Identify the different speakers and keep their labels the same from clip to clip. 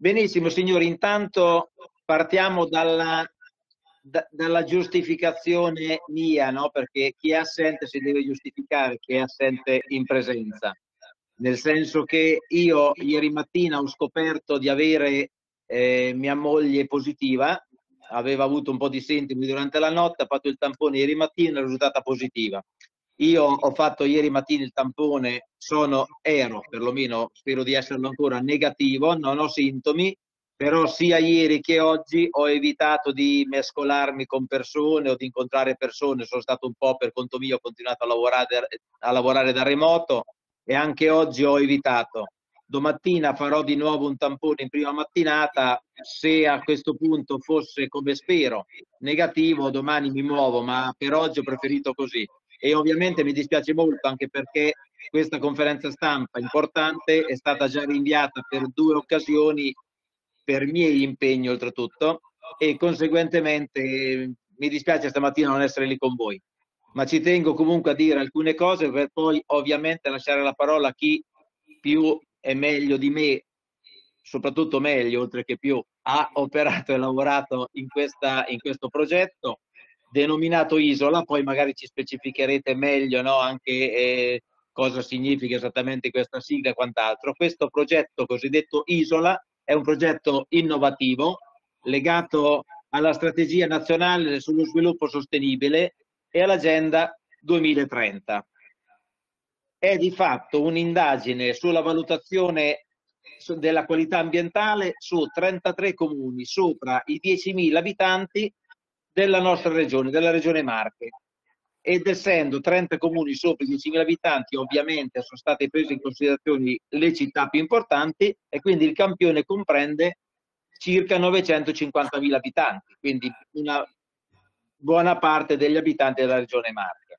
Speaker 1: Benissimo, signori, intanto partiamo dalla, da, dalla giustificazione mia, no? perché chi è assente si deve giustificare, chi è assente in presenza. Nel senso che io ieri mattina ho scoperto di avere eh, mia moglie positiva, aveva avuto un po' di sintomi durante la notte, ha fatto il tampone ieri mattina e è risultata positiva. Io ho fatto ieri mattina il tampone, sono, ero perlomeno, spero di esserlo ancora, negativo, non ho sintomi, però sia ieri che oggi ho evitato di mescolarmi con persone o di incontrare persone, sono stato un po' per conto mio, ho continuato a lavorare, a lavorare da remoto e anche oggi ho evitato. Domattina farò di nuovo un tampone in prima mattinata, se a questo punto fosse come spero negativo, domani mi muovo, ma per oggi ho preferito così e ovviamente mi dispiace molto anche perché questa conferenza stampa importante è stata già rinviata per due occasioni per miei impegni oltretutto e conseguentemente mi dispiace stamattina non essere lì con voi. Ma ci tengo comunque a dire alcune cose per poi ovviamente lasciare la parola a chi più e meglio di me soprattutto meglio oltre che più ha operato e lavorato in, questa, in questo progetto denominato Isola, poi magari ci specificherete meglio no? anche eh, cosa significa esattamente questa sigla e quant'altro. Questo progetto cosiddetto Isola è un progetto innovativo legato alla strategia nazionale sullo sviluppo sostenibile e all'agenda 2030. È di fatto un'indagine sulla valutazione della qualità ambientale su 33 comuni sopra i 10.000 abitanti della nostra regione, della regione Marche. Ed essendo 30 comuni sopra i 10.000 abitanti, ovviamente sono state prese in considerazione le città più importanti e quindi il campione comprende circa 950.000 abitanti, quindi una buona parte degli abitanti della regione Marche.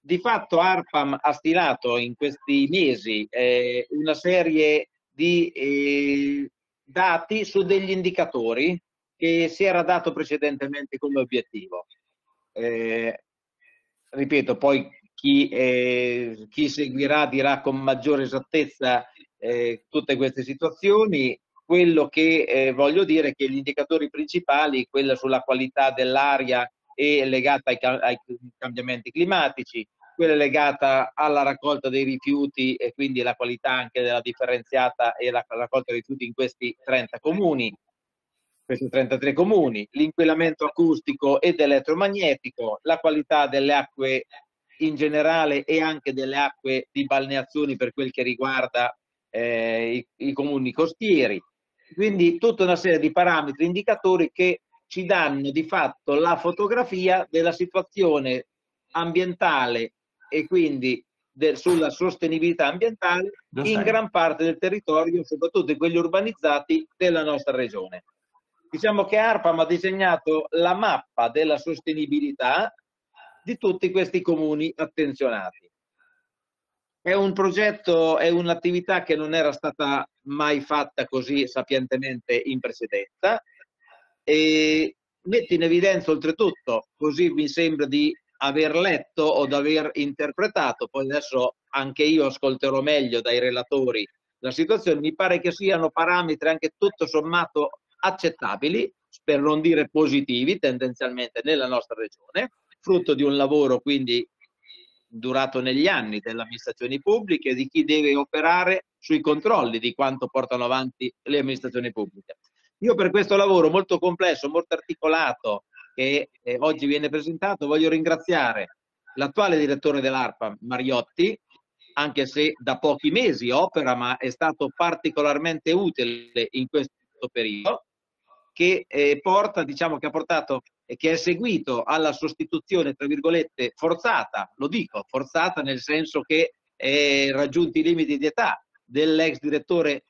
Speaker 1: Di fatto ARPAM ha stilato in questi mesi eh, una serie di eh, dati su degli indicatori che si era dato precedentemente come obiettivo. Eh, ripeto, poi chi, eh, chi, seguirà dirà con maggiore esattezza eh, tutte queste situazioni. Quello che eh, voglio dire è che gli indicatori principali, quella sulla qualità dell'aria e legata ai, ai cambiamenti climatici, quella legata alla raccolta dei rifiuti e quindi la qualità anche della differenziata e la raccolta dei rifiuti in questi 30 comuni, questi 33 comuni, l'inquinamento acustico ed elettromagnetico, la qualità delle acque in generale e anche delle acque di balneazioni per quel che riguarda eh, i, i comuni costieri. Quindi tutta una serie di parametri indicatori che ci danno di fatto la fotografia della situazione ambientale e quindi de, sulla sostenibilità ambientale in gran parte del territorio, soprattutto in quelli urbanizzati della nostra regione. Diciamo che ARPAM ha disegnato la mappa della sostenibilità di tutti questi comuni attenzionati. È un progetto, è un'attività che non era stata mai fatta così sapientemente in precedenza e mette in evidenza oltretutto, così mi sembra di aver letto o di aver interpretato, poi adesso anche io ascolterò meglio dai relatori la situazione, mi pare che siano parametri anche tutto sommato accettabili, per non dire positivi tendenzialmente nella nostra regione, frutto di un lavoro quindi durato negli anni delle amministrazioni pubbliche e di chi deve operare sui controlli di quanto portano avanti le amministrazioni pubbliche. Io per questo lavoro molto complesso, molto articolato che eh, oggi viene presentato voglio ringraziare l'attuale direttore dell'ARPA Mariotti, anche se da pochi mesi opera, ma è stato particolarmente utile in questo periodo, che eh, porta, diciamo che ha portato e che è seguito alla sostituzione, tra virgolette, forzata, lo dico, forzata nel senso che è raggiunti i limiti di età dell'ex direttore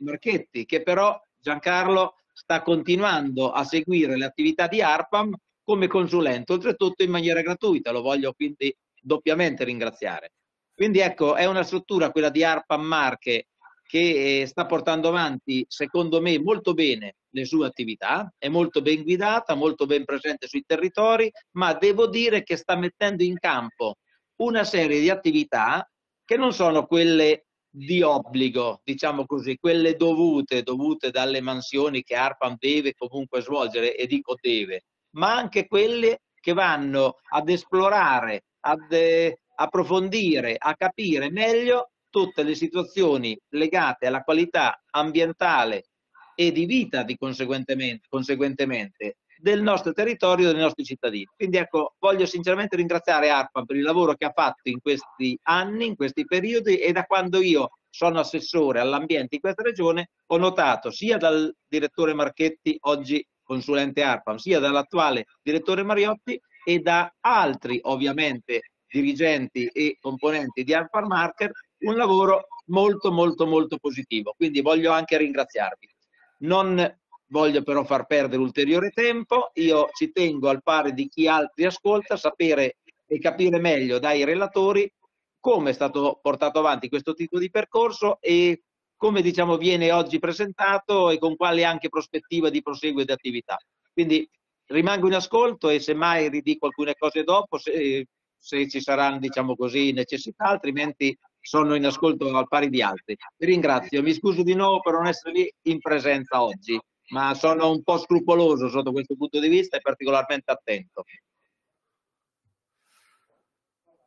Speaker 1: Marchetti, che però Giancarlo sta continuando a seguire le attività di ARPAM come consulente, oltretutto in maniera gratuita, lo voglio quindi doppiamente ringraziare. Quindi ecco, è una struttura, quella di ARPAM Marche, che eh, sta portando avanti, secondo me, molto bene le sue attività, è molto ben guidata, molto ben presente sui territori, ma devo dire che sta mettendo in campo una serie di attività che non sono quelle di obbligo, diciamo così, quelle dovute, dovute dalle mansioni che ARPAM deve comunque svolgere, e dico deve, ma anche quelle che vanno ad esplorare, ad eh, approfondire, a capire meglio tutte le situazioni legate alla qualità ambientale e di vita di conseguentemente, conseguentemente del nostro territorio e dei nostri cittadini. Quindi ecco, voglio sinceramente ringraziare ARPA per il lavoro che ha fatto in questi anni, in questi periodi e da quando io sono assessore all'ambiente in questa regione ho notato sia dal direttore Marchetti, oggi consulente ARPAM, sia dall'attuale direttore Mariotti e da altri ovviamente dirigenti e componenti di ARPAM Marker un lavoro molto molto molto positivo. Quindi voglio anche ringraziarvi. Non voglio però far perdere ulteriore tempo, io ci tengo al pari di chi altri ascolta, sapere e capire meglio dai relatori come è stato portato avanti questo tipo di percorso e come diciamo viene oggi presentato e con quale anche prospettiva di proseguo di attività. Quindi rimango in ascolto e semmai ridico alcune cose dopo se, se ci saranno diciamo così necessità, altrimenti sono in ascolto al pari di altri. Vi ringrazio, mi scuso di nuovo per non essere lì in presenza oggi ma sono un po' scrupoloso sotto questo punto di vista e particolarmente attento.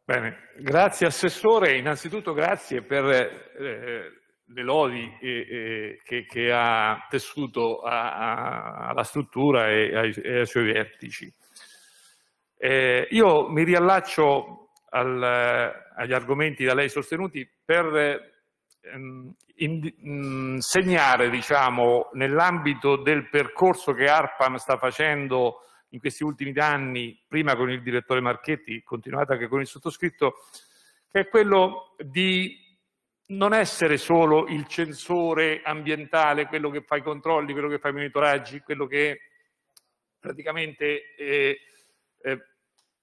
Speaker 2: Bene, grazie Assessore, innanzitutto grazie per eh, le lodi eh, eh, che, che, ha tessuto a, a, alla struttura e ai, ai suoi vertici. Eh, io mi riallaccio al, agli argomenti da lei sostenuti per Ehm, in, in, segnare diciamo, nell'ambito del percorso che ARPAM sta facendo in questi ultimi anni, prima con il direttore Marchetti, continuato anche con il sottoscritto, che è quello di non essere solo il censore ambientale, quello che fa i controlli, quello che fa i monitoraggi, quello che praticamente eh, eh,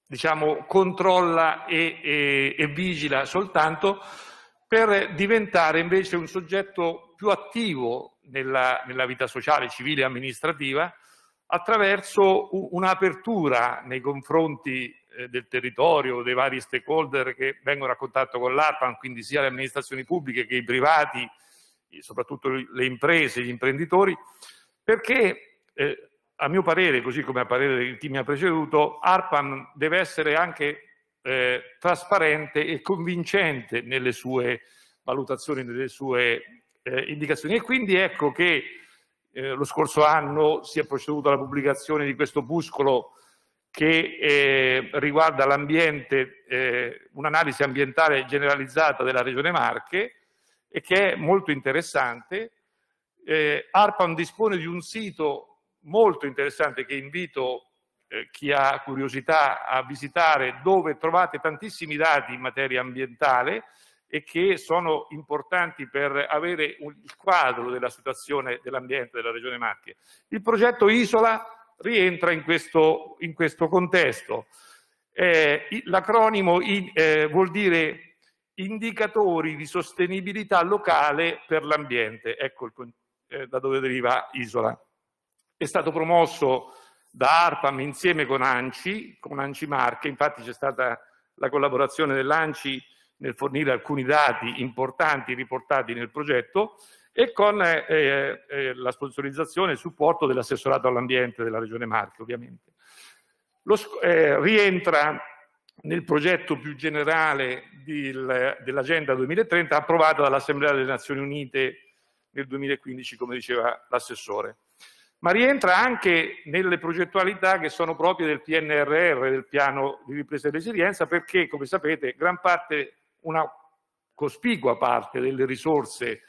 Speaker 2: diciamo, controlla e, e, e vigila soltanto, per diventare invece un soggetto più attivo nella, nella vita sociale, civile e amministrativa attraverso un'apertura nei confronti eh, del territorio, dei vari stakeholder che vengono a contatto con l'ARPAN, quindi sia le amministrazioni pubbliche che i privati, soprattutto le imprese, gli imprenditori, perché eh, a mio parere, così come a parere di chi mi ha preceduto, ARPAN deve essere anche eh, trasparente e convincente nelle sue valutazioni, nelle sue eh, indicazioni. E quindi ecco che eh, lo scorso anno si è proceduto alla pubblicazione di questo opuscolo che eh, riguarda l'ambiente, eh, un'analisi ambientale generalizzata della Regione Marche e che è molto interessante. Eh, ARPAM dispone di un sito molto interessante che invito eh, chi ha curiosità a visitare, dove trovate tantissimi dati in materia ambientale e che sono importanti per avere un, il quadro della situazione dell'ambiente della Regione Marche. Il progetto Isola rientra in questo, in questo contesto. Eh, l'acronimo eh, vuol dire indicatori di sostenibilità locale per l'ambiente, ecco il, eh, da dove deriva Isola. È stato promosso da ARPAM insieme con ANCI, con ANCI Marche, infatti c'è stata la collaborazione dell'ANCI nel fornire alcuni dati importanti riportati nel progetto e con eh, eh, la sponsorizzazione e il supporto dell'assessorato all'ambiente della Regione Marche ovviamente. Lo, eh, rientra nel progetto più generale dell'Agenda 2030 approvato dall'Assemblea delle Nazioni Unite nel 2015 come diceva l'assessore ma rientra anche nelle progettualità che sono proprie del PNRR, del piano di ripresa e resilienza, perché, come sapete, gran parte, una cospicua parte delle risorse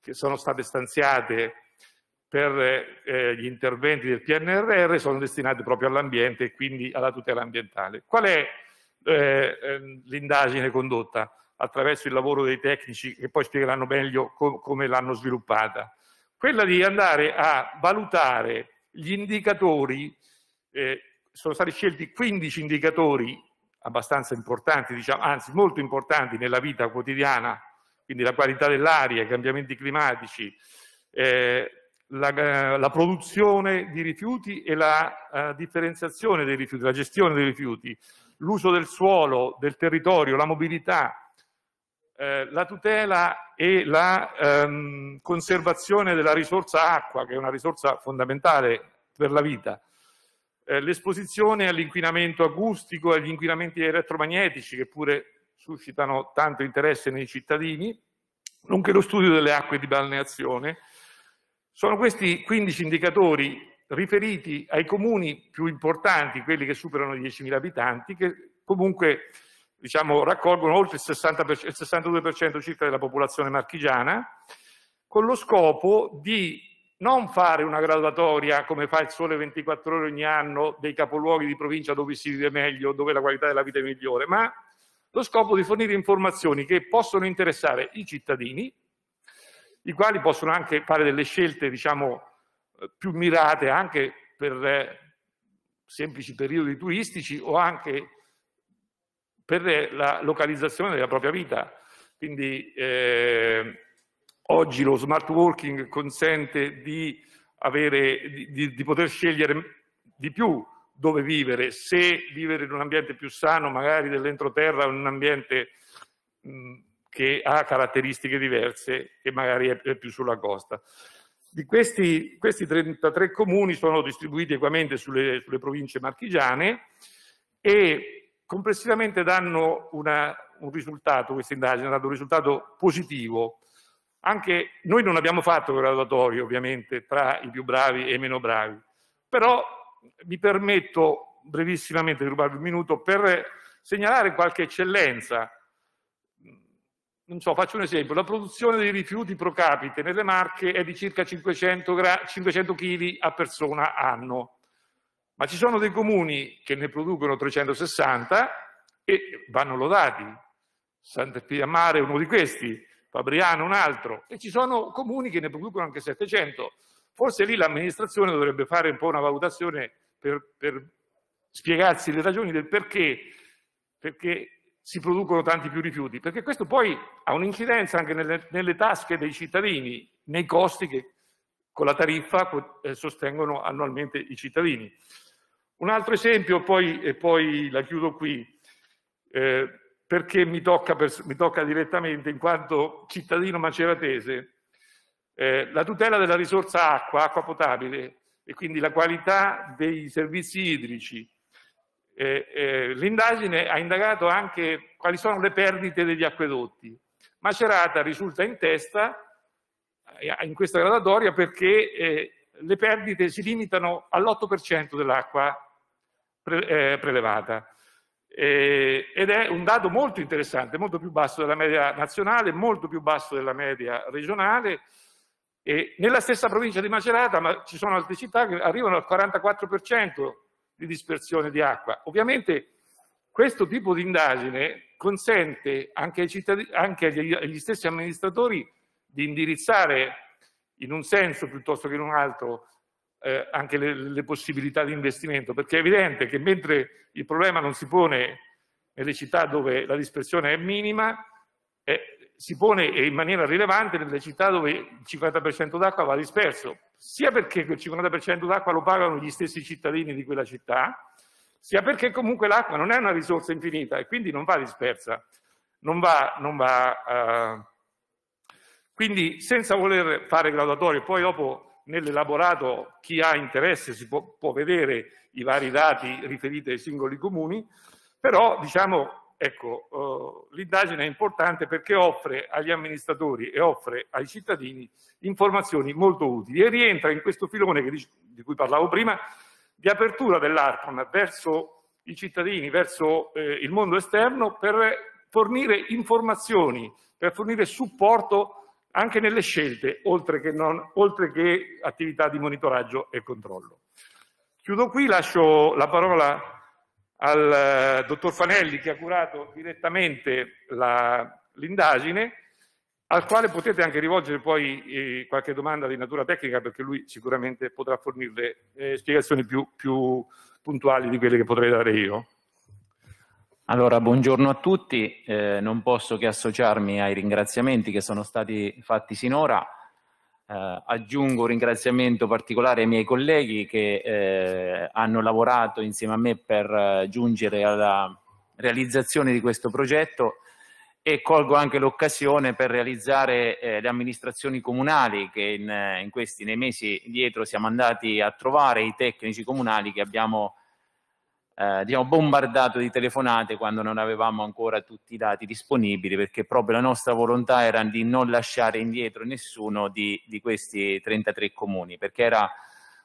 Speaker 2: che sono state stanziate per eh, gli interventi del PNRR sono destinate proprio all'ambiente e quindi alla tutela ambientale. Qual è eh, ehm, l'indagine condotta? Attraverso il lavoro dei tecnici che poi spiegheranno meglio com come l'hanno sviluppata quella di andare a valutare gli indicatori, eh, sono stati scelti 15 indicatori abbastanza importanti, diciamo, anzi molto importanti nella vita quotidiana, quindi la qualità dell'aria, i cambiamenti climatici, eh, la, la, produzione di rifiuti e la uh, differenziazione dei rifiuti, la gestione dei rifiuti, l'uso del suolo, del territorio, la mobilità, eh, la tutela e la ehm, conservazione della risorsa acqua, che è una risorsa fondamentale per la vita, eh, l'esposizione all'inquinamento acustico e agli inquinamenti elettromagnetici, che pure suscitano tanto interesse nei cittadini, nonché lo studio delle acque di balneazione. Sono questi 15 indicatori riferiti ai comuni più importanti, quelli che superano i 10.000 abitanti, che comunque diciamo, raccolgono oltre il, 60%, il 62% circa della popolazione marchigiana, con lo scopo di non fare una graduatoria come fa il Sole 24 ore ogni anno dei capoluoghi di provincia dove si vive meglio, dove la qualità della vita è migliore, ma lo scopo di fornire informazioni che possono interessare i cittadini, i quali possono anche fare delle scelte, diciamo, più mirate anche per eh, semplici periodi turistici o anche per la localizzazione della propria vita. Quindi eh, oggi lo smart working consente di, avere, di, di poter scegliere di più dove vivere, se vivere in un ambiente più sano, magari dell'entroterra in un ambiente mh, che ha caratteristiche diverse e magari è, è più sulla costa. Di questi, questi, 33 comuni sono distribuiti equamente sulle, sulle province marchigiane e complessivamente danno una, un risultato, questa indagine ha dato un risultato positivo. Anche noi non abbiamo fatto graduatorio ovviamente tra i più bravi e i meno bravi, però mi permetto brevissimamente di rubarvi un minuto per segnalare qualche eccellenza. Non so, faccio un esempio, la produzione dei rifiuti pro capite nelle Marche è di circa 500, 500 kg a persona anno, ma ci sono dei comuni che ne producono 360 e vanno lodati. Sant'Epia Mare è uno di questi, Fabriano un altro, e ci sono comuni che ne producono anche 700. Forse lì l'amministrazione dovrebbe fare un po' una valutazione per, per spiegarsi le ragioni del perché, perché si producono tanti più rifiuti, perché questo poi ha un'incidenza anche nelle, nelle, tasche dei cittadini, nei costi che con la tariffa eh, sostengono annualmente i cittadini. Un altro esempio, poi, e poi la chiudo qui, eh, perché mi tocca, mi tocca, direttamente in quanto cittadino maceratese, eh, la tutela della risorsa acqua, acqua potabile, e quindi la qualità dei servizi idrici. Eh, eh, L'indagine ha indagato anche quali sono le perdite degli acquedotti. Macerata risulta in testa eh, in questa gradatoria perché eh, le perdite si limitano all'8% dell'acqua pre eh, prelevata. Eh, ed è un dato molto interessante, molto più basso della media nazionale, molto più basso della media regionale e nella stessa provincia di Macerata, ma ci sono altre città che arrivano al 44% di dispersione di acqua. Ovviamente questo tipo di indagine consente anche, ai anche agli, agli stessi amministratori di indirizzare in un senso piuttosto che in un altro eh, anche le, le, possibilità di investimento, perché è evidente che mentre il problema non si pone nelle città dove la dispersione è minima, eh, si pone in maniera rilevante nelle città dove il 50% d'acqua va disperso, sia perché quel 50% d'acqua lo pagano gli stessi cittadini di quella città, sia perché comunque l'acqua non è una risorsa infinita e quindi non va dispersa, non va, non va uh... quindi senza voler fare graduatorie, poi dopo nell'elaborato chi ha interesse si può, può vedere i vari dati riferiti ai singoli comuni, però diciamo Ecco, uh, l'indagine è importante perché offre agli amministratori e offre ai cittadini informazioni molto utili e rientra in questo filone che, di cui parlavo prima di apertura dell'ARPAN verso i cittadini, verso eh, il mondo esterno per fornire informazioni, per fornire supporto anche nelle scelte, oltre che, non, oltre che attività di monitoraggio e controllo. Chiudo qui, lascio la parola al eh, dottor Fanelli che ha curato direttamente l'indagine, al quale potete anche rivolgere poi eh, qualche domanda di natura tecnica perché lui sicuramente potrà fornirle eh, spiegazioni più, più, puntuali di quelle che potrei dare io.
Speaker 3: Allora, buongiorno a tutti, eh, non posso che associarmi ai ringraziamenti che sono stati fatti sinora. Eh, aggiungo un ringraziamento particolare ai miei colleghi che eh, hanno lavorato insieme a me per eh, giungere alla realizzazione di questo progetto e colgo anche l'occasione per realizzare eh, le amministrazioni comunali che in, in, questi, nei mesi dietro siamo andati a trovare, i tecnici comunali che abbiamo eh, diciamo, bombardato di telefonate quando non avevamo ancora tutti i dati disponibili perché proprio la nostra volontà era di non lasciare indietro nessuno di, di questi 33 comuni perché era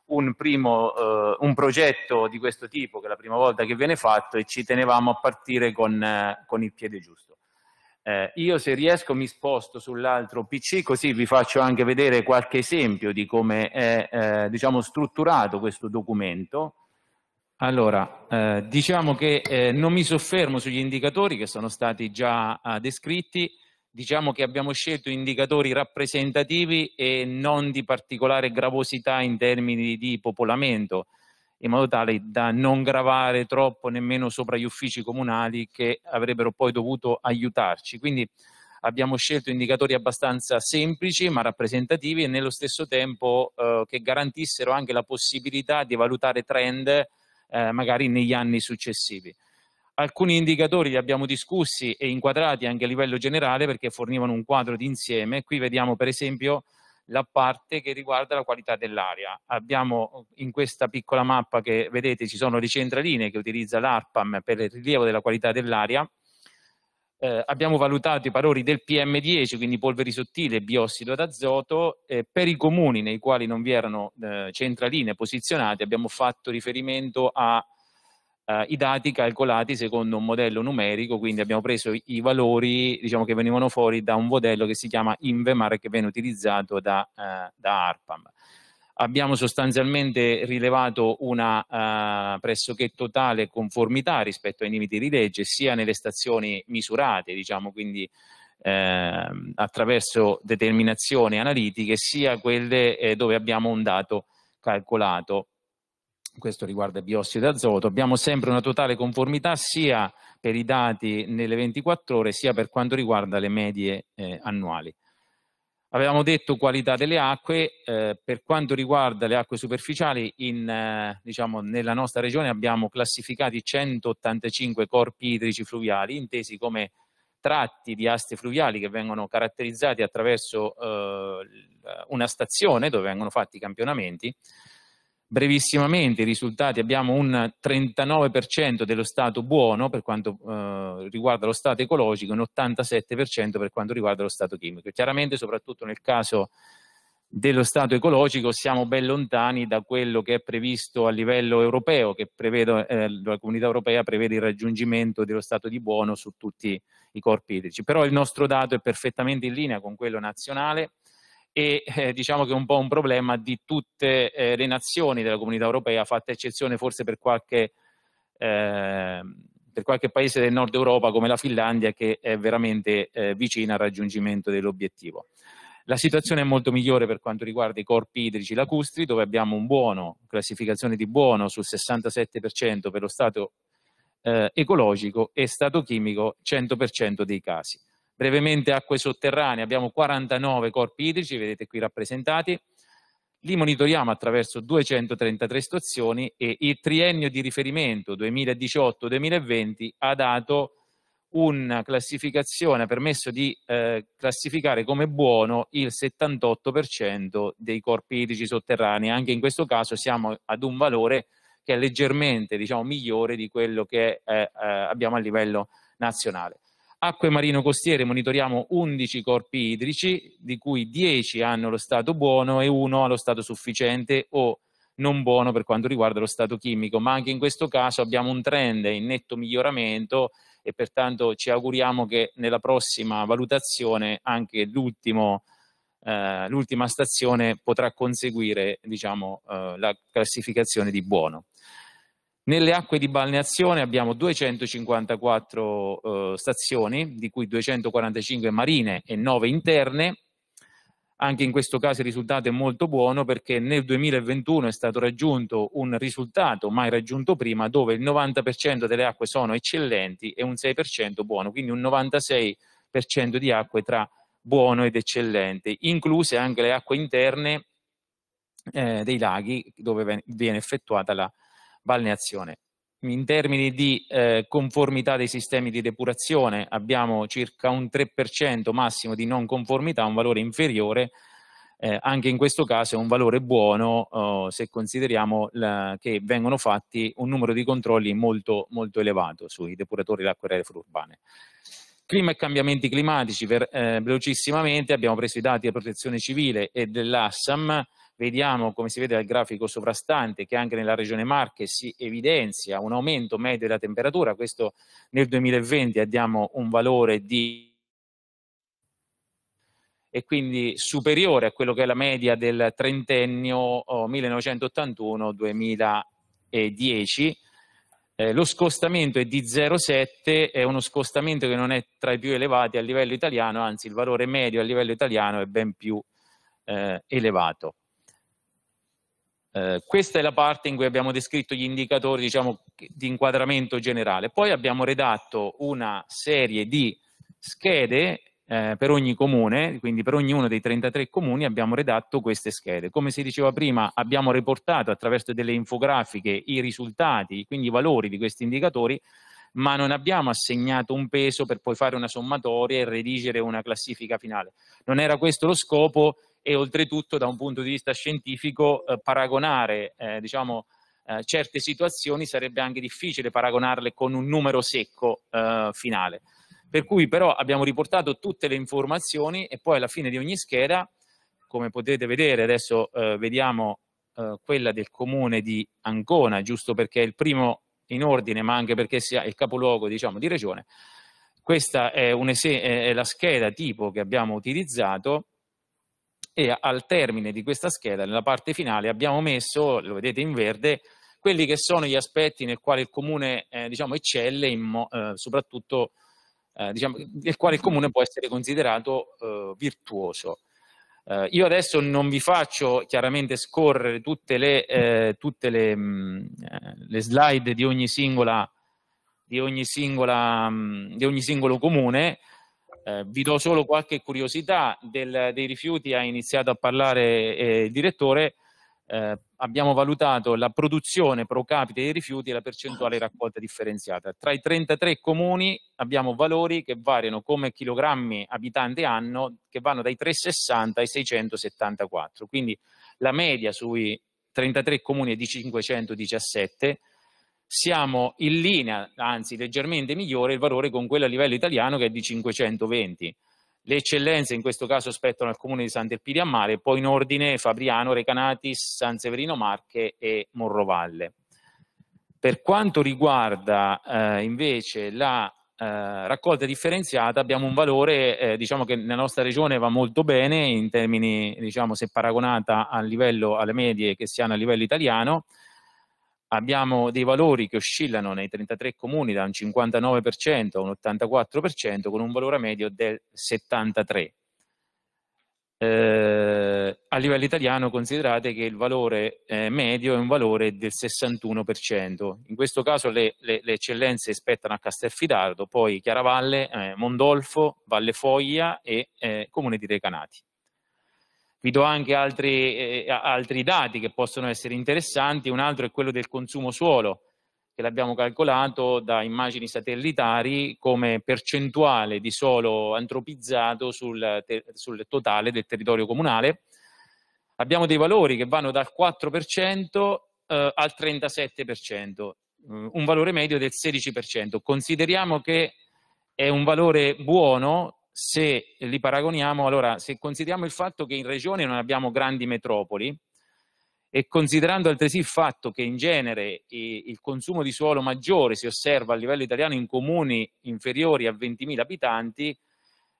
Speaker 3: un, primo, eh, un progetto di questo tipo che è la prima volta che viene fatto e ci tenevamo a partire con, eh, con il piede giusto. Eh, io se riesco mi sposto sull'altro PC così vi faccio anche vedere qualche esempio di come è eh, diciamo, strutturato questo documento allora, eh, diciamo che eh, non mi soffermo sugli indicatori che sono stati già eh, descritti, diciamo che abbiamo scelto indicatori rappresentativi e non di particolare gravosità in termini di popolamento, in modo tale da non gravare troppo nemmeno sopra gli uffici comunali che avrebbero poi dovuto aiutarci. Quindi abbiamo scelto indicatori abbastanza semplici ma rappresentativi e nello stesso tempo eh, che garantissero anche la possibilità di valutare trend eh, magari negli anni successivi. Alcuni indicatori li abbiamo discussi e inquadrati anche a livello generale perché fornivano un quadro d'insieme. Qui vediamo per esempio la parte che riguarda la qualità dell'aria. Abbiamo in questa piccola mappa che vedete ci sono le centraline che utilizza l'ARPAM per il rilievo della qualità dell'aria eh, abbiamo valutato i valori del PM10, quindi polveri sottili e biossido d'azoto, eh, per i comuni nei quali non vi erano eh, centraline posizionate abbiamo fatto riferimento ai eh, dati calcolati secondo un modello numerico, quindi abbiamo preso i, valori diciamo, che venivano fuori da un modello che si chiama Invemar che viene utilizzato da, eh, da ARPAM abbiamo sostanzialmente rilevato una uh, pressoché totale conformità rispetto ai limiti di legge sia nelle stazioni misurate, diciamo quindi eh, attraverso determinazioni analitiche, sia quelle eh, dove abbiamo un dato calcolato. Questo riguarda biossido d'azoto. Abbiamo sempre una totale conformità sia per i dati nelle 24 ore sia per quanto riguarda le medie eh, annuali. Avevamo detto qualità delle acque, eh, per quanto riguarda le acque superficiali, in, eh, diciamo, nella nostra regione abbiamo classificati 185 corpi idrici fluviali, intesi come tratti di aste fluviali che vengono caratterizzati attraverso eh, una stazione dove vengono fatti i campionamenti, Brevissimamente i risultati, abbiamo un 39% dello stato buono per quanto eh, riguarda lo stato ecologico e un 87% per quanto riguarda lo stato chimico. Chiaramente soprattutto nel caso dello stato ecologico siamo ben lontani da quello che è previsto a livello europeo, che prevede, eh, la comunità europea prevede il raggiungimento dello stato di buono su tutti i corpi idrici. Però il nostro dato è perfettamente in linea con quello nazionale e eh, diciamo che è un po' un problema di tutte eh, le nazioni della comunità europea, fatta eccezione forse per qualche, eh, per qualche, paese del nord Europa come la Finlandia che è veramente eh, vicina al raggiungimento dell'obiettivo. La situazione è molto migliore per quanto riguarda i corpi idrici lacustri, dove abbiamo un buono, classificazione di buono sul 67% per lo stato eh, ecologico e stato chimico 100% dei casi brevemente acque sotterranee, abbiamo 49 corpi idrici, vedete qui rappresentati, li monitoriamo attraverso 233 stazioni e il triennio di riferimento 2018-2020 ha dato una classificazione, ha permesso di eh, classificare come buono il 78% dei corpi idrici sotterranei. Anche in questo caso siamo ad un valore che è leggermente diciamo, migliore di quello che eh, eh, abbiamo a livello nazionale. Acque marino costiere monitoriamo 11 corpi idrici, di cui 10 hanno lo stato buono e uno ha lo stato sufficiente o non buono per quanto riguarda lo stato chimico, ma anche in questo caso abbiamo un trend in netto miglioramento e pertanto ci auguriamo che nella prossima valutazione anche l'ultima eh, stazione potrà conseguire diciamo, eh, la classificazione di buono. Nelle acque di balneazione abbiamo 254 eh, stazioni, di cui 245 marine e 9 interne. Anche in questo caso il risultato è molto buono perché nel 2021 è stato raggiunto un risultato mai raggiunto prima dove il 90% delle acque sono eccellenti e un 6% buono, quindi un 96% di acque tra buono ed eccellente, incluse anche le acque interne eh, dei laghi dove viene effettuata la balneazione. in termini di eh, conformità dei sistemi di depurazione abbiamo circa un 3% massimo di non conformità, un valore inferiore, eh, anche in questo caso è un valore buono oh, se consideriamo la, che vengono fatti un numero di controlli molto, molto elevato sui depuratori delle acque reflue urbane. Clima e cambiamenti climatici, per, eh, velocissimamente abbiamo preso i dati della protezione civile e dell'Assam, vediamo come si vede dal grafico sovrastante che anche nella regione Marche si evidenzia un aumento medio della temperatura, questo nel 2020 abbiamo un valore di e quindi superiore a quello che è la media del trentennio oh, 1981-2010. Eh, lo scostamento è di 0,7, è uno scostamento che non è tra i più elevati a livello italiano, anzi il valore medio a livello italiano è ben più eh, elevato. Eh, questa è la parte in cui abbiamo descritto gli indicatori diciamo, di inquadramento generale. Poi abbiamo redatto una serie di schede eh, per ogni comune, quindi per ognuno dei 33 comuni abbiamo redatto queste schede. Come si diceva prima, abbiamo riportato attraverso delle infografiche i risultati, quindi i valori di questi indicatori, ma non abbiamo assegnato un peso per poi fare una sommatoria e redigere una classifica finale. Non era questo lo scopo e oltretutto da un punto di vista scientifico eh, paragonare eh, diciamo, eh, certe situazioni sarebbe anche difficile paragonarle con un numero secco eh, finale. Per cui però abbiamo riportato tutte le informazioni e poi alla fine di ogni scheda, come potete vedere, adesso eh, vediamo eh, quella del comune di Ancona, giusto perché è il primo in ordine, ma anche perché sia il capoluogo diciamo, di regione. Questa è, è la scheda tipo che abbiamo utilizzato e al termine di questa scheda, nella parte finale, abbiamo messo, lo vedete in verde, quelli che sono gli aspetti nel quale il comune eh, diciamo, eccelle, in, eh, soprattutto eh, diciamo, nel quale il comune può essere considerato eh, virtuoso. Eh, io adesso non vi faccio chiaramente scorrere tutte le, eh, tutte le, mh, mm, le slide di ogni singola di ogni, singola, mh, di ogni singolo comune, eh, vi do solo qualche curiosità. Del, dei rifiuti, ha iniziato a parlare eh, il direttore, eh, abbiamo valutato la produzione pro capite dei rifiuti e la percentuale raccolta differenziata. Tra i 33 comuni abbiamo valori che variano come chilogrammi abitanti anno, che vanno dai 360 ai 674, quindi la media sui 33 comuni è di 517, siamo in linea, anzi leggermente migliore il valore con quello a livello italiano che è di 520. Le eccellenze in questo caso spettano al comune di Sant'Elpidio a Mare, poi in ordine Fabriano, Recanatis, San Severino Marche e Morrovalle. Per quanto riguarda eh, invece la eh, raccolta differenziata abbiamo un valore eh, diciamo che nella nostra regione va molto bene in termini diciamo se paragonata a livello, alle medie che si hanno a livello italiano abbiamo dei valori che oscillano nei 33 comuni da un 59% a un 84% con un valore medio del 73%. Eh, a livello italiano considerate che il valore eh, medio è un valore del 61%. In questo caso le, le, le eccellenze spettano a Castelfidardo, poi Chiaravalle, eh, Mondolfo, Valle Foglia e eh, Comune di Recanati. Vi do anche altri, eh, altri dati che possono essere interessanti. Un altro è quello del consumo suolo, che l'abbiamo calcolato da immagini satellitari come percentuale di suolo antropizzato sul, sul totale del territorio comunale. Abbiamo dei valori che vanno dal 4% eh, al 37%, mm, un valore medio del 16%. Consideriamo che è un valore buono se li paragoniamo, allora se consideriamo il fatto che in regione non abbiamo grandi metropoli e considerando altresì il fatto che in genere il consumo di suolo maggiore si osserva a livello italiano in comuni inferiori a 20.000 abitanti,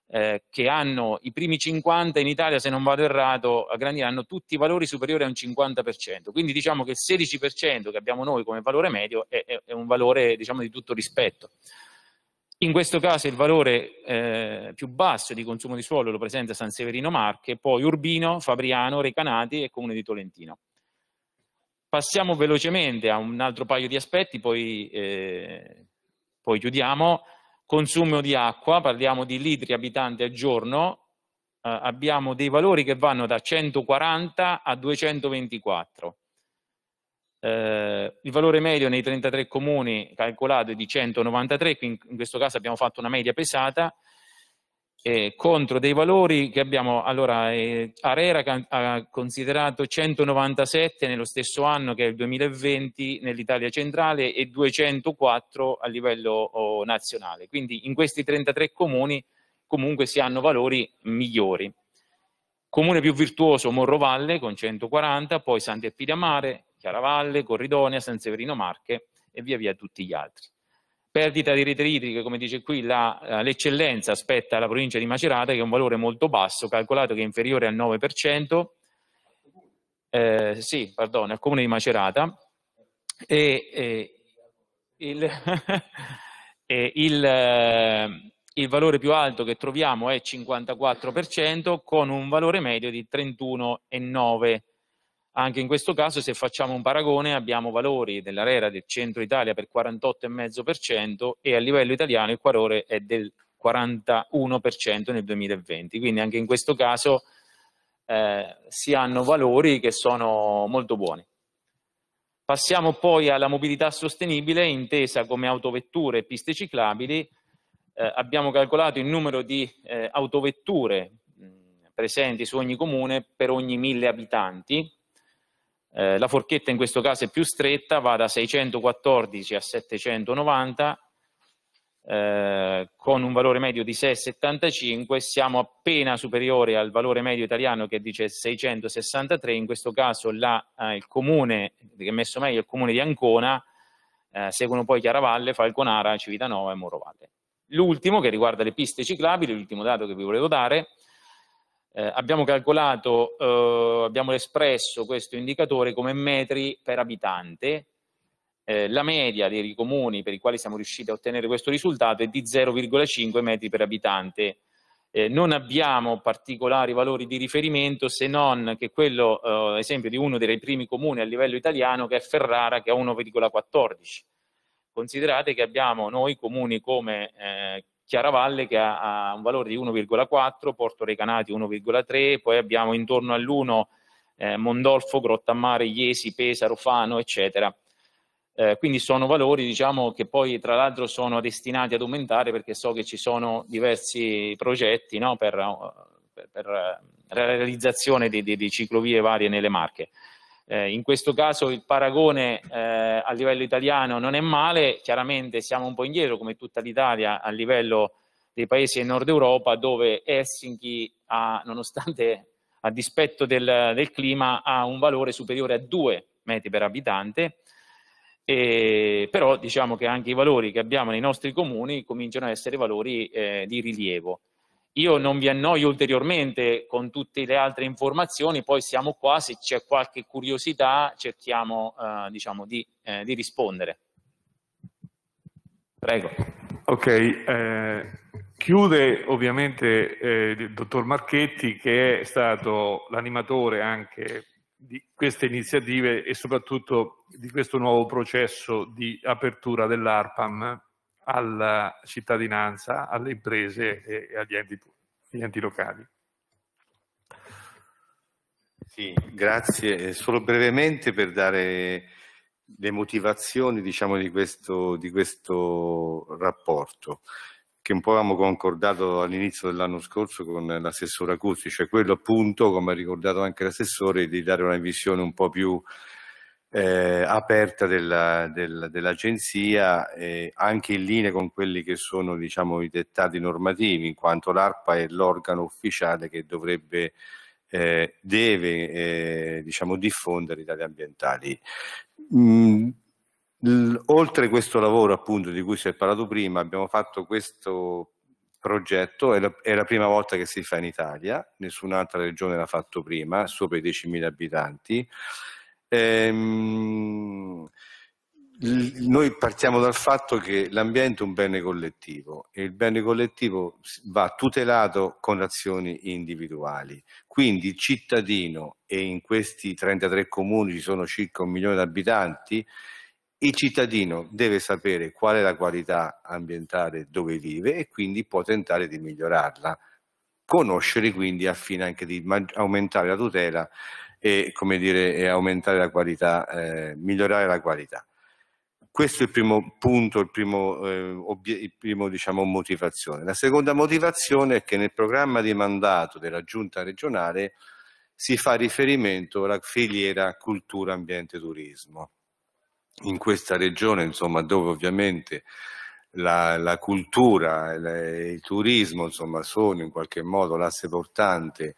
Speaker 3: eh, che hanno i primi 50 in Italia, se non vado errato, a grandi hanno tutti valori superiori a un 50%. Quindi diciamo che il 16% che abbiamo noi come valore medio è, è un valore diciamo, di tutto rispetto. In questo caso il valore eh, più basso di consumo di suolo lo presenta San Severino Marche, poi Urbino, Fabriano, Recanati e Comune di Tolentino. Passiamo velocemente a un altro paio di aspetti, poi, eh, poi chiudiamo. Consumo di acqua, parliamo di litri abitanti al giorno, eh, abbiamo dei valori che vanno da 140 a 224. Eh, il valore medio nei 33 comuni calcolato è di 193, quindi in questo caso abbiamo fatto una media pesata, eh, contro dei valori che abbiamo, allora eh, Arera ha considerato 197 nello stesso anno che è il 2020 nell'Italia centrale e 204 a livello oh, nazionale, quindi in questi 33 comuni comunque si hanno valori migliori. Comune più virtuoso Morrovalle con 140, poi Sant'Eppidia Chiaravalle, Corridonia, San Severino Marche e via via tutti gli altri. Perdita di rete idrica, come dice qui, l'eccellenza aspetta la provincia di Macerata, che è un valore molto basso, calcolato che è inferiore al 9%, eh, sì, pardon, al comune di Macerata, e, e il, e il, eh, il, valore più alto che troviamo è 54%, con un valore medio di 31,9%. Anche in questo caso, se facciamo un paragone, abbiamo valori dell'ARERA del centro Italia per 48,5% e a livello italiano il valore è del 41% nel 2020. Quindi anche in questo caso eh, si hanno valori che sono molto buoni. Passiamo poi alla mobilità sostenibile, intesa come autovetture e piste ciclabili. Eh, abbiamo calcolato il numero di eh, autovetture mh, presenti su ogni comune per ogni mille abitanti eh, la forchetta in questo caso è più stretta, va da 614 a 790, eh, con un valore medio di 6,75, siamo appena superiori al valore medio italiano che dice 663, in questo caso la, eh, il comune, che è messo meglio, il comune di Ancona, eh, seguono poi Chiaravalle, Falconara, Civitanova e Morovalle. L'ultimo che riguarda le piste ciclabili, l'ultimo dato che vi volevo dare, eh, abbiamo calcolato, eh, abbiamo espresso questo indicatore come metri per abitante. Eh, la media dei comuni per i quali siamo riusciti a ottenere questo risultato è di 0,5 metri per abitante. Eh, non abbiamo particolari valori di riferimento se non che quello, eh, esempio, di uno dei primi comuni a livello italiano che è Ferrara che ha 1,14. Considerate che abbiamo noi comuni come eh, Chiaravalle che ha, ha un valore di 1,4, Porto Recanati 1,3, poi abbiamo intorno all'1 eh, Mondolfo, Grottammare, Iesi, Pesaro, Fano, eccetera. Eh, quindi sono valori diciamo, che poi tra l'altro sono destinati ad aumentare perché so che ci sono diversi progetti no, per, per, per, la realizzazione di, di, di ciclovie varie nelle Marche. Eh, in questo caso il paragone eh, a livello italiano non è male, chiaramente siamo un po' indietro come tutta l'Italia a livello dei paesi del nord Europa dove Helsinki ha, nonostante a dispetto del, del clima ha un valore superiore a 2 metri per abitante, e, però diciamo che anche i valori che abbiamo nei nostri comuni cominciano ad essere valori eh, di rilievo. Io non vi annoio ulteriormente con tutte le altre informazioni, poi siamo qua, se c'è qualche curiosità cerchiamo eh, diciamo, di, eh, di, rispondere. Prego.
Speaker 2: Ok, eh, chiude ovviamente eh, il dottor Marchetti che è stato l'animatore anche di queste iniziative e soprattutto di questo nuovo processo di apertura dell'ARPAM alla cittadinanza, alle imprese e agli enti, agli enti locali.
Speaker 4: Sì, grazie. Solo brevemente per dare le motivazioni diciamo, di, questo, di questo rapporto che un po' avevamo concordato all'inizio dell'anno scorso con l'assessore Acuzzi, cioè quello appunto, come ha ricordato anche l'assessore, di dare una visione un po' più eh, aperta della, del, dell'agenzia, eh, anche in linea con quelli che sono diciamo, i dettati normativi, in quanto l'ARPA è l'organo ufficiale che dovrebbe, eh, deve eh, diciamo, diffondere i dati ambientali. Mm, oltre questo lavoro appunto di cui si è parlato prima, abbiamo fatto questo progetto, è la, è la, prima volta che si fa in Italia, nessun'altra regione l'ha fatto prima, sopra i 10.000 abitanti, Ehm, noi partiamo dal fatto che l'ambiente è un bene collettivo e il bene collettivo va tutelato con azioni individuali. Quindi il cittadino, e in questi 33 comuni ci sono circa un milione di abitanti, il cittadino deve sapere qual è la qualità ambientale dove vive e quindi può tentare di migliorarla. Conoscere quindi affine anche di aumentare la tutela e, dire, e aumentare la qualità, eh, migliorare la qualità. Questo è il primo punto, il primo, eh, il primo diciamo, motivazione. La seconda motivazione è che nel programma di mandato della giunta regionale si fa riferimento alla filiera cultura, ambiente, turismo. In questa regione, insomma, dove ovviamente la, la cultura e il turismo insomma, sono in qualche modo l'asse portante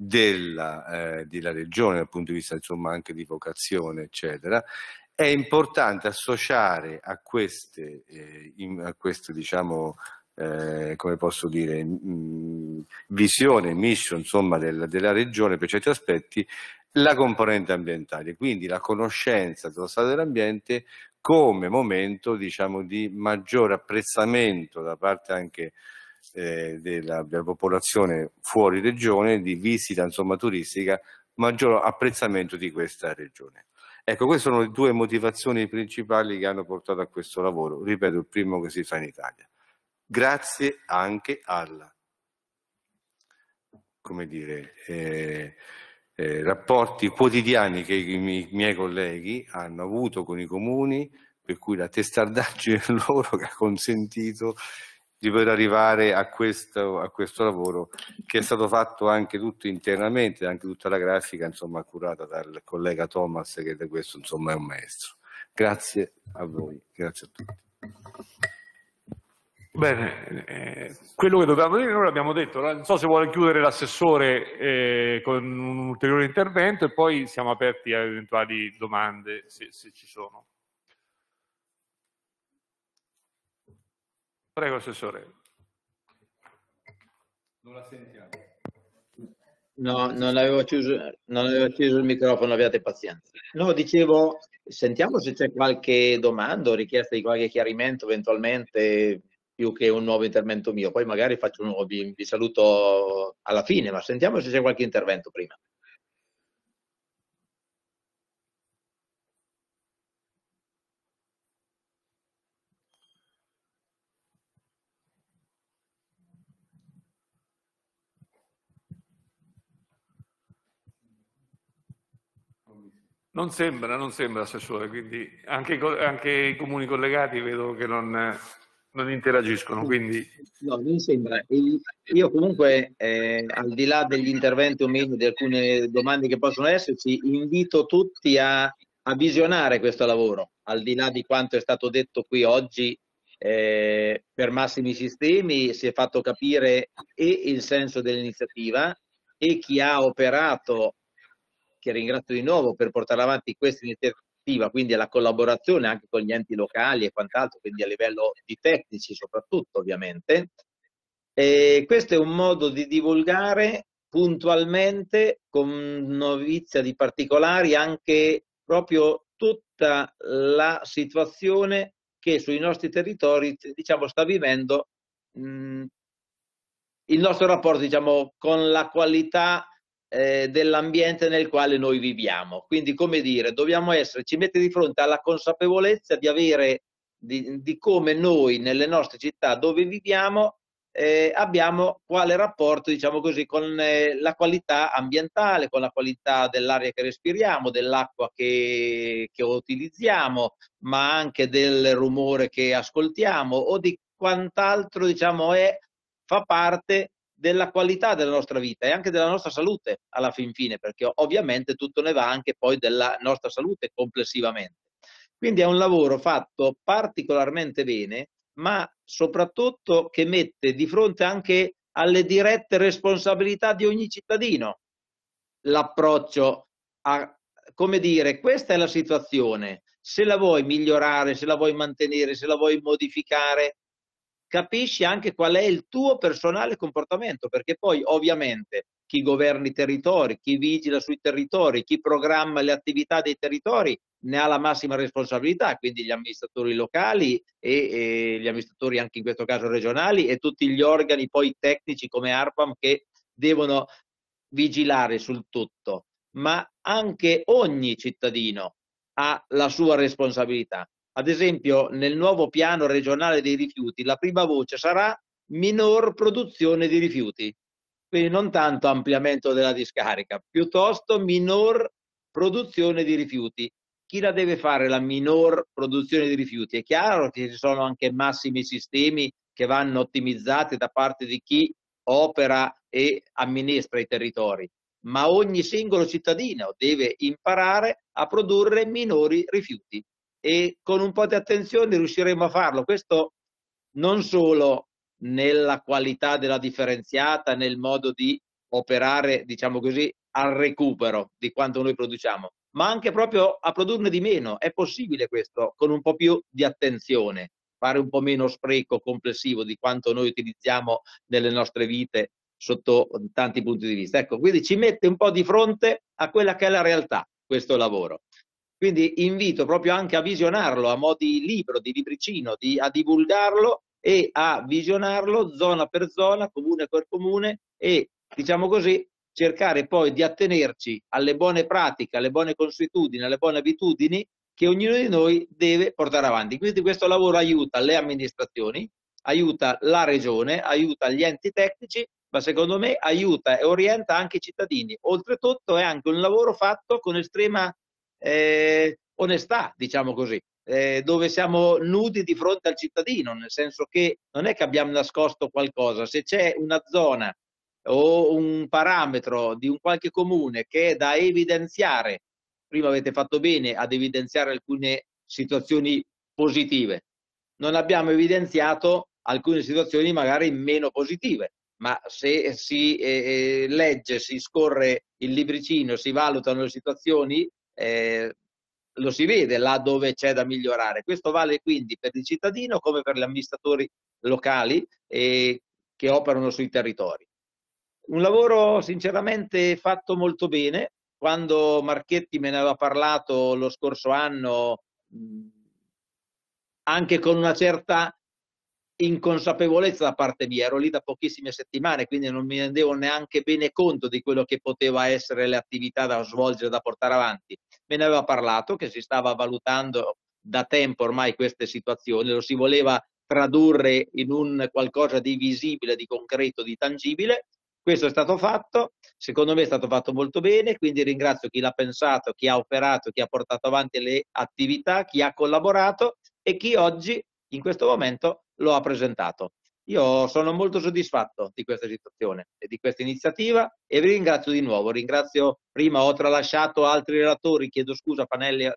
Speaker 4: della, eh, della, regione dal punto di vista insomma, anche di vocazione, eccetera, è importante associare a queste, eh, in, a queste diciamo, eh, come posso dire, mh, visione, mission insomma, del, della regione per certi aspetti, la componente ambientale, quindi la conoscenza dello stato dell'ambiente come momento diciamo, di maggiore apprezzamento da parte anche eh, della, della, popolazione fuori regione, di visita insomma, turistica, maggior apprezzamento di questa regione. Ecco, queste sono le due motivazioni principali che hanno portato a questo lavoro, ripeto, il primo che si fa in Italia. Grazie anche alla, come dire, eh, eh, rapporti quotidiani che i, i, miei colleghi hanno avuto con i comuni, per cui la testardaggine loro che ha consentito di poter arrivare a questo, a questo, lavoro che è stato fatto anche tutto internamente, anche tutta la grafica insomma curata dal collega Thomas che di questo insomma è un maestro. Grazie a voi, grazie a tutti.
Speaker 2: Bene, eh, quello che dovevamo dire noi l'abbiamo detto, non so se vuole chiudere l'assessore eh, con un ulteriore intervento e poi siamo aperti a eventuali domande se, se ci sono. Prego, Assessore.
Speaker 1: Non la sentiamo. No, non avevo, chiuso, non avevo chiuso il microfono, abbiate pazienza. No, dicevo, sentiamo se c'è qualche domanda o richiesta di qualche chiarimento eventualmente più che un nuovo intervento mio. Poi magari faccio un nuovo, vi, vi saluto alla fine, ma sentiamo se c'è qualche intervento prima.
Speaker 2: Non sembra, non sembra Assessore, quindi anche, anche i comuni collegati vedo che non, non interagiscono. Quindi...
Speaker 1: No, non sembra. Io comunque, eh, al di là degli interventi o meno di alcune domande che possono esserci, invito tutti a, a visionare questo lavoro, al di là di quanto è stato detto qui oggi eh, per Massimi Sistemi, si è fatto capire e il senso dell'iniziativa e chi ha operato che ringrazio di nuovo per portare avanti questa iniziativa, quindi alla collaborazione anche con gli enti locali e quant'altro, quindi a livello di tecnici soprattutto ovviamente. E questo è un modo di divulgare puntualmente, con novizia di particolari, anche proprio tutta la situazione che sui nostri territori diciamo, sta vivendo mh, il nostro rapporto diciamo, con la qualità eh, dell'ambiente nel quale noi viviamo. Quindi, come dire, dobbiamo essere, ci mette di fronte alla consapevolezza di avere, di, di come noi nelle nostre città dove viviamo eh, abbiamo quale rapporto, diciamo così, con eh, la qualità ambientale, con la qualità dell'aria che respiriamo, dell'acqua che, che utilizziamo, ma anche del rumore che ascoltiamo o di quant'altro, diciamo, è, fa parte della qualità della nostra vita e anche della nostra salute alla fin fine, perché ovviamente tutto ne va anche poi della nostra salute complessivamente. Quindi è un lavoro fatto particolarmente bene, ma soprattutto che mette di fronte anche alle dirette responsabilità di ogni cittadino l'approccio a, come dire, questa è la situazione, se la vuoi migliorare, se la vuoi mantenere, se la vuoi modificare, capisci anche qual è il tuo personale comportamento, perché poi ovviamente chi governa i territori, chi vigila sui territori, chi programma le attività dei territori ne ha la massima responsabilità, quindi gli amministratori locali e, e gli amministratori anche in questo caso regionali e tutti gli organi poi tecnici come ARPAM che devono vigilare sul tutto, ma anche ogni cittadino ha la sua responsabilità. Ad esempio, nel nuovo piano regionale dei rifiuti, la prima voce sarà minor produzione di rifiuti. Quindi non tanto ampliamento della discarica, piuttosto minor produzione di rifiuti. Chi la deve fare la minor produzione di rifiuti? È chiaro che ci sono anche massimi sistemi che vanno ottimizzati da parte di chi opera e amministra i territori, ma ogni singolo cittadino deve imparare a produrre minori rifiuti e con un po' di attenzione riusciremo a farlo. Questo non solo nella qualità della differenziata, nel modo di operare, diciamo così, al recupero di quanto noi produciamo, ma anche proprio a produrne di meno. È possibile questo con un po' più di attenzione, fare un po' meno spreco complessivo di quanto noi utilizziamo nelle nostre vite sotto tanti punti di vista. Ecco, quindi ci mette un po' di fronte a quella che è la realtà, questo lavoro. Quindi invito proprio anche a visionarlo a mo' di libro, di libricino, di, a divulgarlo e a visionarlo zona per zona, comune per comune e, diciamo così, cercare poi di attenerci alle buone pratiche, alle buone consuetudini, alle buone abitudini che ognuno di noi deve portare avanti. Quindi questo lavoro aiuta le amministrazioni, aiuta la regione, aiuta gli enti tecnici, ma secondo me aiuta e orienta anche i cittadini. Oltretutto è anche un lavoro fatto con estrema eh, onestà, diciamo così, eh, dove siamo nudi di fronte al cittadino, nel senso che non è che abbiamo nascosto qualcosa, se c'è una zona o un parametro di un qualche comune che è da evidenziare, prima avete fatto bene ad evidenziare alcune situazioni positive, non abbiamo evidenziato alcune situazioni magari meno positive, ma se si eh, eh legge, si scorre il libricino, si valutano le situazioni, eh, lo si vede là dove c'è da migliorare. Questo vale quindi per il cittadino come per gli amministratori locali eh, che operano sui territori. Un lavoro sinceramente fatto molto bene. Quando Marchetti me ne aveva parlato lo scorso anno, anche con una certa inconsapevolezza da parte mia, ero lì da pochissime settimane, quindi non mi rendevo neanche bene conto di quello che poteva essere le attività da svolgere, da portare avanti. Me ne aveva parlato che si stava valutando da tempo ormai queste situazioni, lo si voleva tradurre in un qualcosa di visibile, di concreto, di tangibile. Questo è stato fatto, secondo me è stato fatto molto bene, quindi ringrazio chi l'ha pensato, chi ha operato, chi ha portato avanti le attività, chi ha collaborato e chi oggi in questo momento lo ha presentato. Io sono molto soddisfatto di questa situazione e di questa iniziativa e vi ringrazio di nuovo. Ringrazio, prima ho tralasciato altri relatori, chiedo scusa Panelli,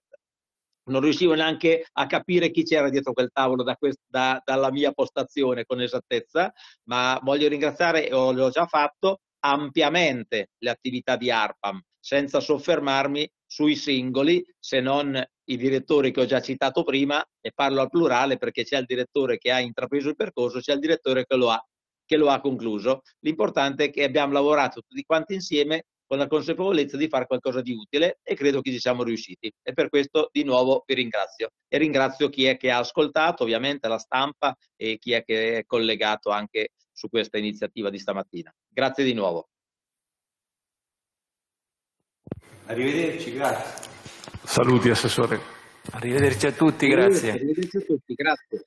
Speaker 1: non riuscivo neanche a capire chi c'era dietro quel tavolo da quest, da, dalla mia postazione con esattezza, ma voglio ringraziare, o l'ho già fatto, ampiamente le attività di ARPAM, senza soffermarmi sui singoli, se non i direttori che ho già citato prima, e parlo al plurale perché c'è il direttore che ha intrapreso il percorso, c'è il direttore che lo ha, che lo ha concluso. L'importante è che abbiamo lavorato tutti quanti insieme con la consapevolezza di fare qualcosa di utile e credo che ci siamo riusciti. E per questo di nuovo vi ringrazio. E ringrazio chi è che ha ascoltato, ovviamente la stampa e chi è che è collegato anche su questa iniziativa di stamattina. Grazie di nuovo.
Speaker 3: Arrivederci, grazie.
Speaker 2: Saluti Assessore.
Speaker 3: Arrivederci a tutti, grazie.
Speaker 1: Arrivederci a tutti, grazie.